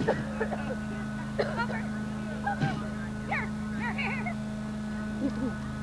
Over. Over. Here.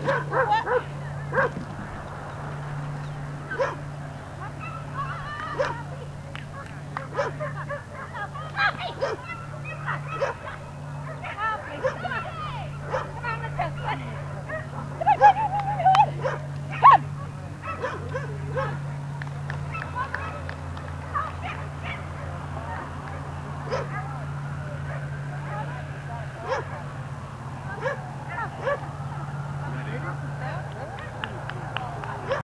Yeah.